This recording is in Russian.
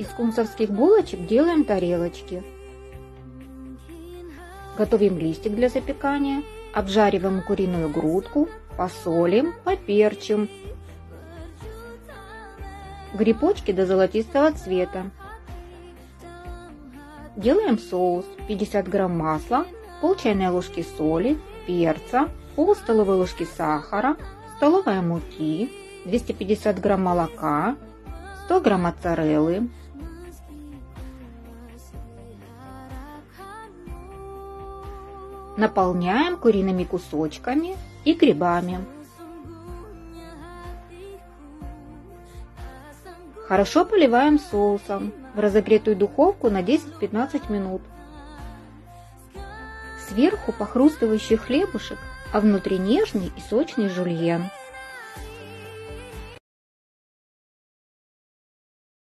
Из кунцевских булочек делаем тарелочки. Готовим листик для запекания, обжариваем куриную грудку, посолим, поперчим. Грибочки до золотистого цвета. Делаем соус. 50 грамм масла, пол чайной ложки соли, перца, пол столовой ложки сахара, столовая муки, 250 грамм молока, 100 грамм моцареллы, Наполняем куриными кусочками и грибами. Хорошо поливаем соусом в разогретую духовку на 10-15 минут. Сверху похрустывающий хлебушек, а внутри нежный и сочный жульен.